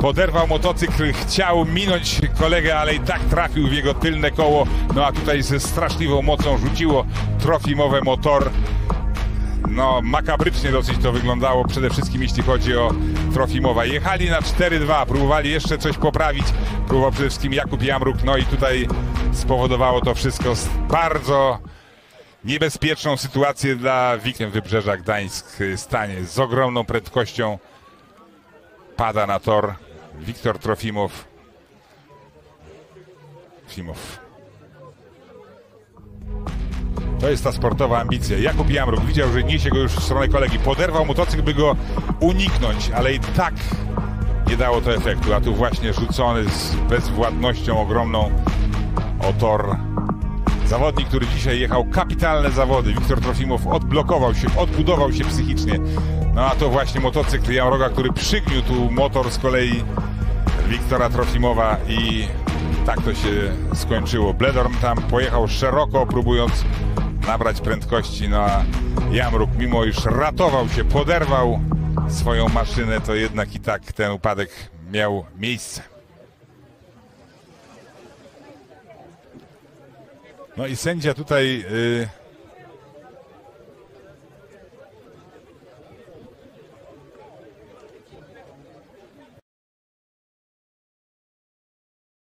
Poderwał motocykl, chciał minąć kolegę, ale i tak trafił w jego tylne koło. No a tutaj ze straszliwą mocą rzuciło trofimowe motor. No, makabrycznie dosyć to wyglądało, przede wszystkim jeśli chodzi o Trofimowa. Jechali na 4-2, próbowali jeszcze coś poprawić. Próbował przede wszystkim Jakub Jamruk, no i tutaj spowodowało to wszystko bardzo niebezpieczną sytuację dla Wikiem Wybrzeża Gdańsk. Stanie z ogromną prędkością. Pada na tor Wiktor Trofimow. Trofimow. To jest ta sportowa ambicja. Jakub Jamruk widział, że niesie go już w stronę kolegi. Poderwał motocykl, by go uniknąć, ale i tak nie dało to efektu. A tu właśnie rzucony z bezwładnością ogromną o tor. Zawodnik, który dzisiaj jechał kapitalne zawody. Wiktor Trofimow odblokował się, odbudował się psychicznie. No a to właśnie motocykl Jamroga, który przygniótł motor z kolei Wiktora Trofimowa i tak to się skończyło. Bledorm tam pojechał szeroko, próbując nabrać prędkości, no a Jamruk, mimo iż ratował się, poderwał swoją maszynę, to jednak i tak ten upadek miał miejsce. No i sędzia tutaj y,